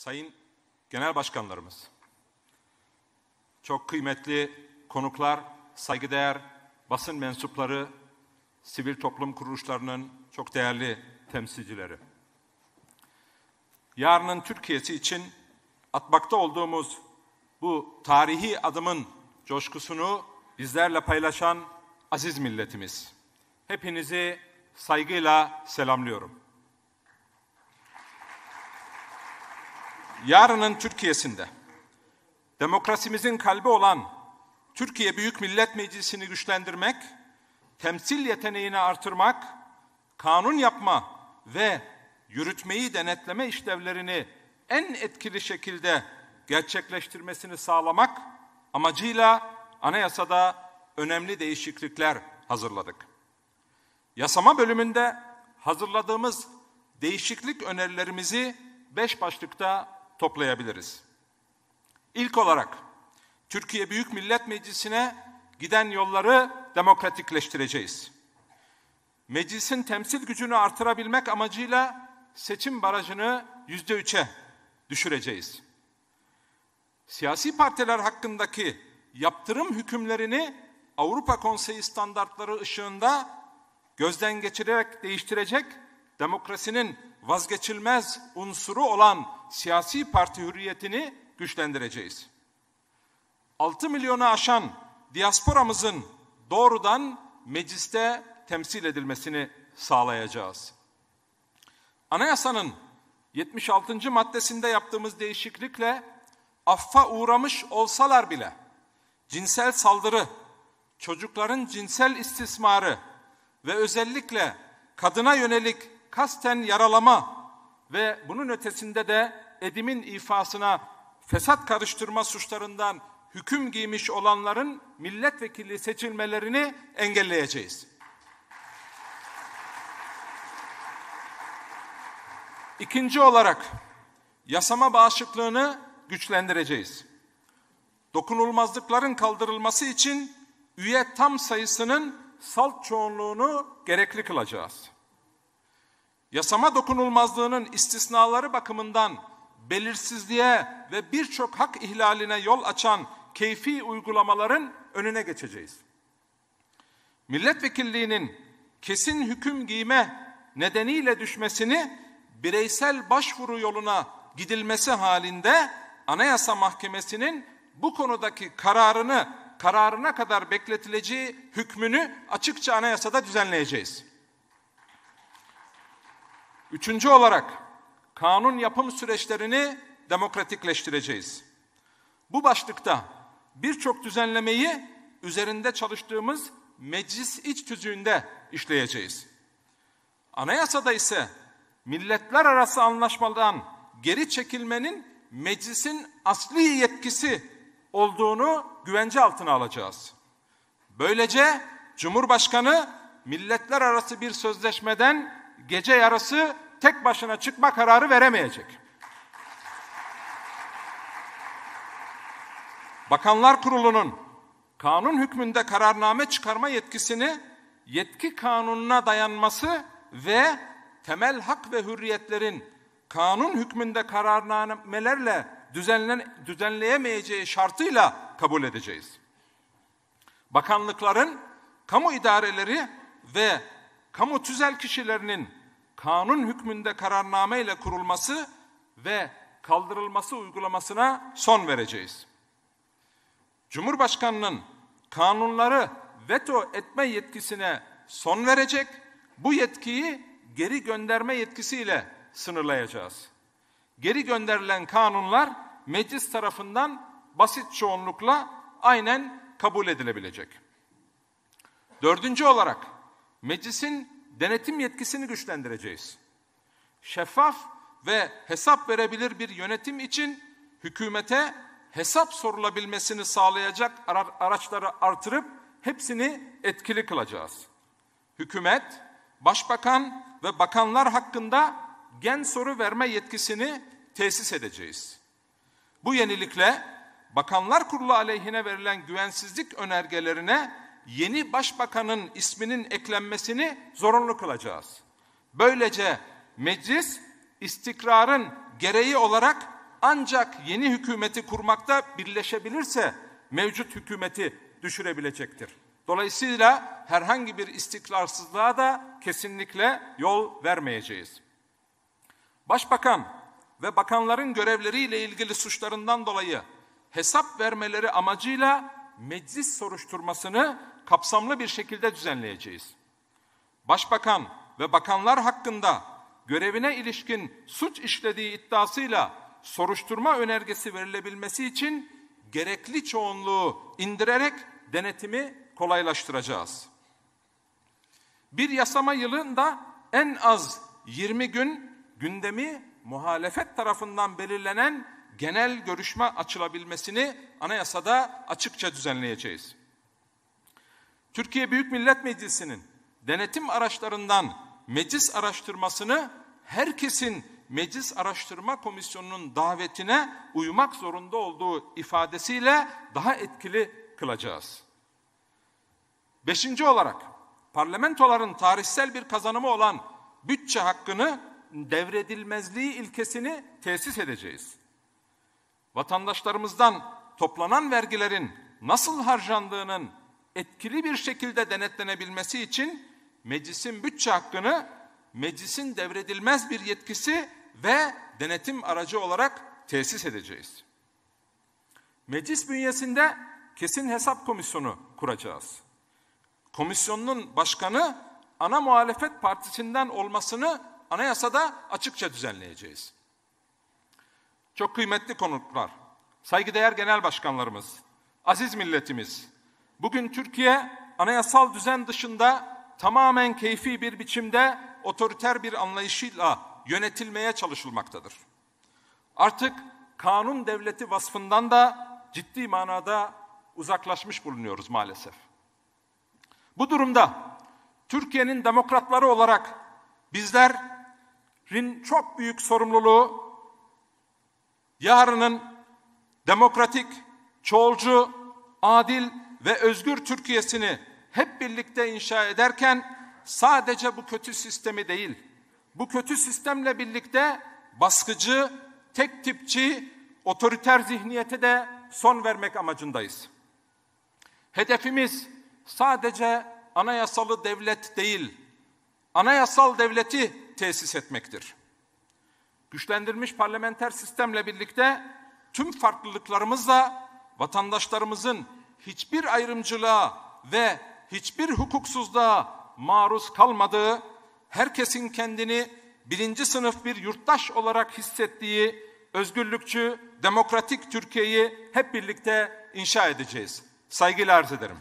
sayın genel başkanlarımız, çok kıymetli konuklar, saygıdeğer basın mensupları, sivil toplum kuruluşlarının çok değerli temsilcileri. Yarının Türkiye'si için atmakta olduğumuz bu tarihi adımın coşkusunu bizlerle paylaşan aziz milletimiz. Hepinizi saygıyla selamlıyorum. Yarının Türkiye'sinde demokrasimizin kalbi olan Türkiye Büyük Millet Meclisi'ni güçlendirmek, temsil yeteneğini artırmak, kanun yapma ve yürütmeyi denetleme işlevlerini en etkili şekilde gerçekleştirmesini sağlamak amacıyla anayasada önemli değişiklikler hazırladık. Yasama bölümünde hazırladığımız değişiklik önerilerimizi beş başlıkta toplayabiliriz. İlk olarak Türkiye Büyük Millet Meclisi'ne giden yolları demokratikleştireceğiz. Meclisin temsil gücünü artırabilmek amacıyla seçim barajını yüzde üçe düşüreceğiz. Siyasi partiler hakkındaki yaptırım hükümlerini Avrupa Konseyi standartları ışığında gözden geçirerek değiştirecek demokrasinin vazgeçilmez unsuru olan siyasi parti hürriyetini güçlendireceğiz. 6 milyonu aşan diasporamızın doğrudan mecliste temsil edilmesini sağlayacağız. Anayasanın 76. maddesinde yaptığımız değişiklikle affa uğramış olsalar bile cinsel saldırı, çocukların cinsel istismarı ve özellikle kadına yönelik kasten yaralama ve bunun ötesinde de edimin ifasına fesat karıştırma suçlarından hüküm giymiş olanların milletvekili seçilmelerini engelleyeceğiz. İkinci olarak yasama bağışıklığını güçlendireceğiz. Dokunulmazlıkların kaldırılması için üye tam sayısının salt çoğunluğunu gerekli kılacağız. Yasama dokunulmazlığının istisnaları bakımından belirsizliğe ve birçok hak ihlaline yol açan keyfi uygulamaların önüne geçeceğiz. Milletvekilliğinin kesin hüküm giyme nedeniyle düşmesini bireysel başvuru yoluna gidilmesi halinde Anayasa Mahkemesi'nin bu konudaki kararını kararına kadar bekletileceği hükmünü açıkça anayasada düzenleyeceğiz. Üçüncü olarak kanun yapım süreçlerini demokratikleştireceğiz. Bu başlıkta birçok düzenlemeyi üzerinde çalıştığımız meclis iç tüzüğünde işleyeceğiz. Anayasada ise milletler arası anlaşmadan geri çekilmenin meclisin asli yetkisi olduğunu güvence altına alacağız. Böylece Cumhurbaşkanı milletler arası bir sözleşmeden gece yarısı tek başına çıkma kararı veremeyecek. Bakanlar Kurulu'nun kanun hükmünde kararname çıkarma yetkisini yetki kanununa dayanması ve temel hak ve hürriyetlerin kanun hükmünde kararnamelerle düzenlen, düzenleyemeyeceği şartıyla kabul edeceğiz. Bakanlıkların, kamu idareleri ve kamu tüzel kişilerinin kanun hükmünde kararname ile kurulması ve kaldırılması uygulamasına son vereceğiz. Cumhurbaşkanının kanunları veto etme yetkisine son verecek, bu yetkiyi geri gönderme yetkisiyle sınırlayacağız. Geri gönderilen kanunlar meclis tarafından basit çoğunlukla aynen kabul edilebilecek. Dördüncü olarak meclisin denetim yetkisini güçlendireceğiz. Şeffaf ve hesap verebilir bir yönetim için hükümete hesap sorulabilmesini sağlayacak araçları artırıp hepsini etkili kılacağız. Hükümet, başbakan ve bakanlar hakkında gen soru verme yetkisini tesis edeceğiz. Bu yenilikle Bakanlar Kurulu aleyhine verilen güvensizlik önergelerine yeni başbakanın isminin eklenmesini zorunlu kılacağız. Böylece meclis istikrarın gereği olarak ancak yeni hükümeti kurmakta birleşebilirse mevcut hükümeti düşürebilecektir. Dolayısıyla herhangi bir istikrarsızlığa da kesinlikle yol vermeyeceğiz. Başbakan ve bakanların görevleriyle ilgili suçlarından dolayı hesap vermeleri amacıyla meclis soruşturmasını kapsamlı bir şekilde düzenleyeceğiz. Başbakan ve bakanlar hakkında görevine ilişkin suç işlediği iddiasıyla soruşturma önergesi verilebilmesi için gerekli çoğunluğu indirerek denetimi kolaylaştıracağız. Bir yasama yılında en az 20 gün gündemi muhalefet tarafından belirlenen genel görüşme açılabilmesini anayasada açıkça düzenleyeceğiz. Türkiye Büyük Millet Meclisi'nin denetim araçlarından meclis araştırmasını herkesin Meclis Araştırma Komisyonu'nun davetine uymak zorunda olduğu ifadesiyle daha etkili kılacağız. Beşinci olarak parlamentoların tarihsel bir kazanımı olan bütçe hakkını devredilmezliği ilkesini tesis edeceğiz. Vatandaşlarımızdan toplanan vergilerin nasıl harcandığının etkili bir şekilde denetlenebilmesi için meclisin bütçe hakkını meclisin devredilmez bir yetkisi ve denetim aracı olarak tesis edeceğiz. Meclis bünyesinde kesin hesap komisyonu kuracağız. Komisyonun başkanı ana muhalefet partisinden olmasını anayasada açıkça düzenleyeceğiz. Çok kıymetli konuklar, saygıdeğer genel başkanlarımız, aziz milletimiz, bugün Türkiye anayasal düzen dışında tamamen keyfi bir biçimde otoriter bir anlayışıyla yönetilmeye çalışılmaktadır. Artık kanun devleti vasfından da ciddi manada uzaklaşmış bulunuyoruz maalesef. Bu durumda Türkiye'nin demokratları olarak bizlerin çok büyük sorumluluğu yarının demokratik, çoğulcu, adil ve özgür Türkiye'sini hep birlikte inşa ederken sadece bu kötü sistemi değil, bu kötü sistemle birlikte baskıcı, tek tipçi, otoriter zihniyete de son vermek amacındayız. Hedefimiz sadece anayasalı devlet değil, anayasal devleti tesis etmektir. Güçlendirilmiş parlamenter sistemle birlikte tüm farklılıklarımızla vatandaşlarımızın hiçbir ayrımcılığa ve hiçbir hukuksuzluğa maruz kalmadığı, herkesin kendini birinci sınıf bir yurttaş olarak hissettiği özgürlükçü, demokratik Türkiye'yi hep birlikte inşa edeceğiz. Saygıyla arz ederim.